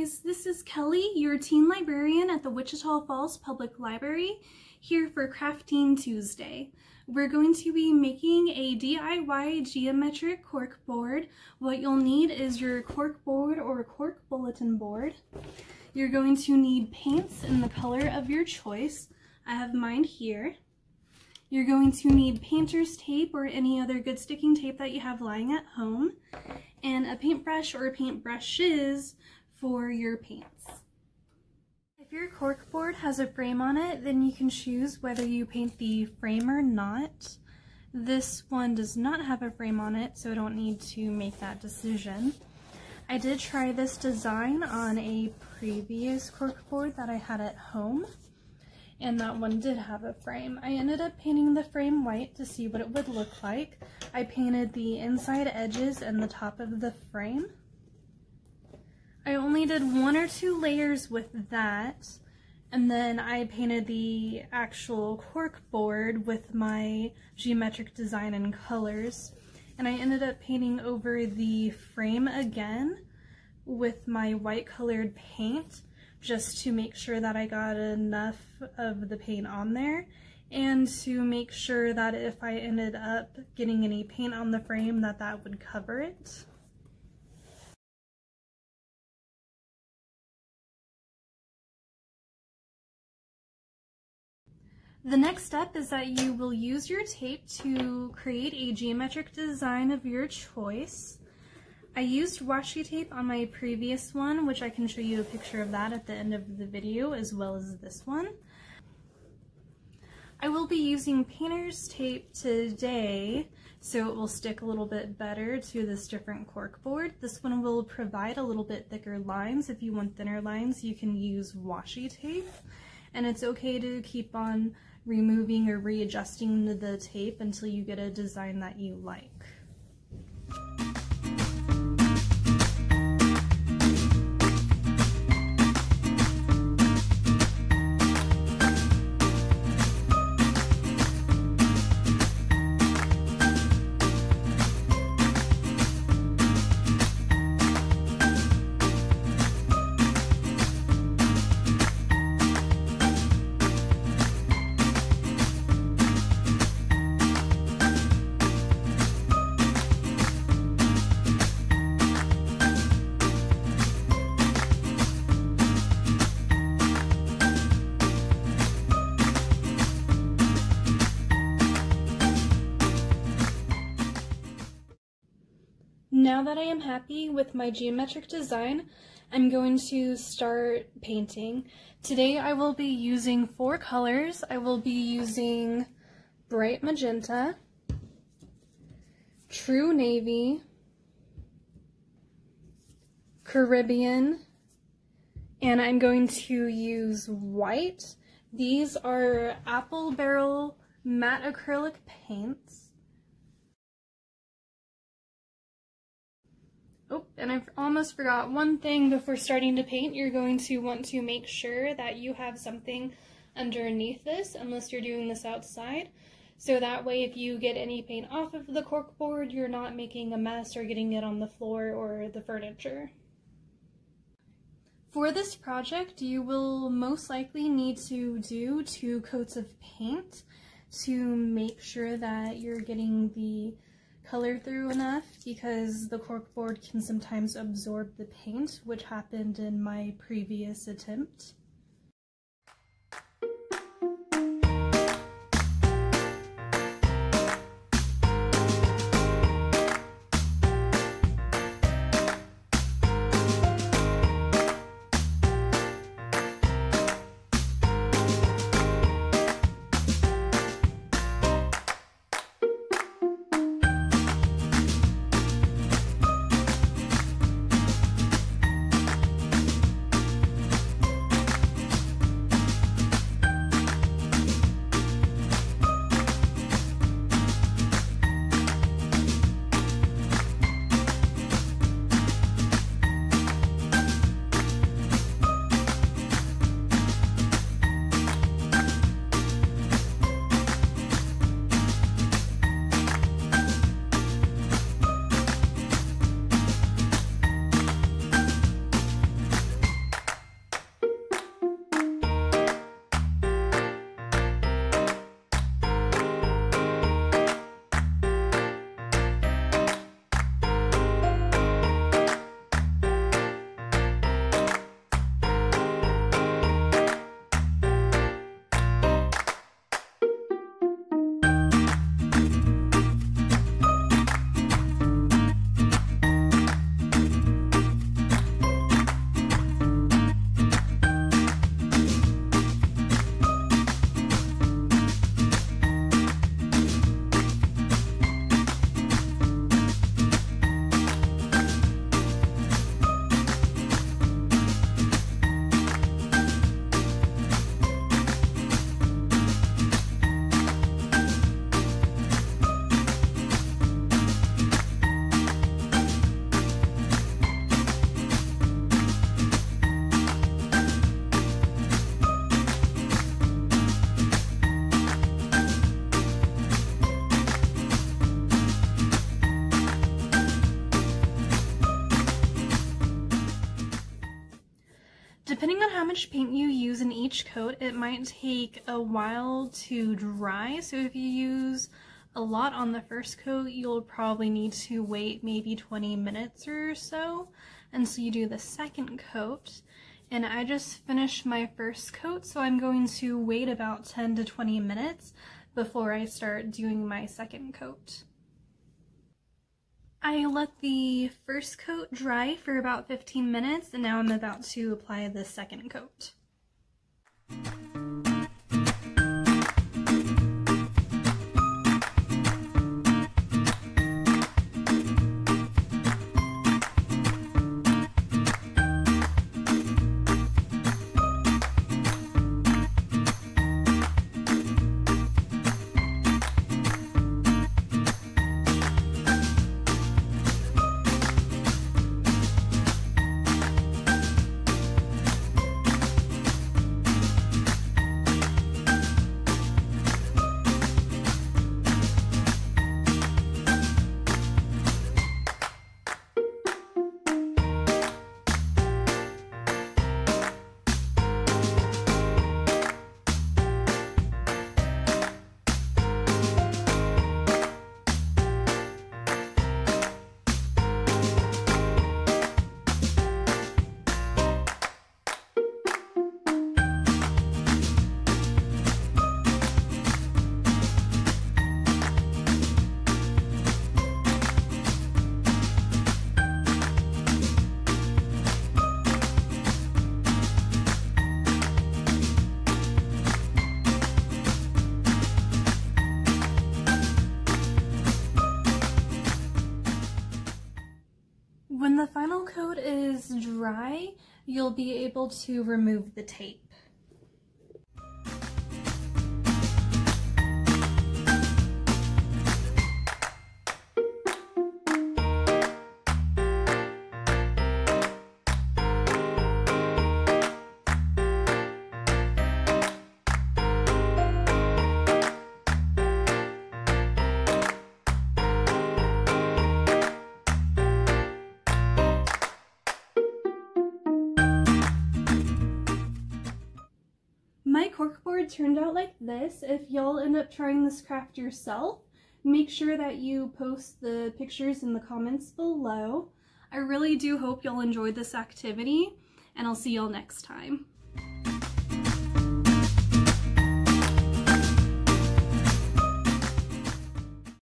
guys, this is Kelly, your teen librarian at the Wichita Falls Public Library, here for Crafteen Tuesday. We're going to be making a DIY geometric cork board. What you'll need is your cork board or cork bulletin board. You're going to need paints in the color of your choice. I have mine here. You're going to need painter's tape or any other good sticking tape that you have lying at home, and a paintbrush or paintbrushes for your paints. If your corkboard has a frame on it, then you can choose whether you paint the frame or not. This one does not have a frame on it, so I don't need to make that decision. I did try this design on a previous corkboard that I had at home, and that one did have a frame. I ended up painting the frame white to see what it would look like. I painted the inside edges and the top of the frame. I only did one or two layers with that and then I painted the actual cork board with my geometric design and colors and I ended up painting over the frame again with my white colored paint just to make sure that I got enough of the paint on there and to make sure that if I ended up getting any paint on the frame that that would cover it. The next step is that you will use your tape to create a geometric design of your choice. I used washi tape on my previous one, which I can show you a picture of that at the end of the video, as well as this one. I will be using painter's tape today, so it will stick a little bit better to this different cork board. This one will provide a little bit thicker lines. If you want thinner lines, you can use washi tape. And it's okay to keep on removing or readjusting the tape until you get a design that you like. Now that I am happy with my geometric design, I'm going to start painting. Today I will be using four colors. I will be using bright magenta, true navy, Caribbean, and I'm going to use white. These are apple barrel matte acrylic paints. Oh, and I've almost forgot one thing before starting to paint. You're going to want to make sure that you have something underneath this, unless you're doing this outside. So that way if you get any paint off of the cork board, you're not making a mess or getting it on the floor or the furniture. For this project, you will most likely need to do two coats of paint to make sure that you're getting the color through enough because the corkboard can sometimes absorb the paint, which happened in my previous attempt. Depending on how much paint you use in each coat, it might take a while to dry. So if you use a lot on the first coat, you'll probably need to wait maybe 20 minutes or so. And so you do the second coat. And I just finished my first coat, so I'm going to wait about 10 to 20 minutes before I start doing my second coat. I let the first coat dry for about 15 minutes and now I'm about to apply the second coat. Dry, you'll be able to remove the tape. Turned out like this. If y'all end up trying this craft yourself, make sure that you post the pictures in the comments below. I really do hope y'all enjoyed this activity, and I'll see y'all next time.